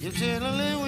You're telling me.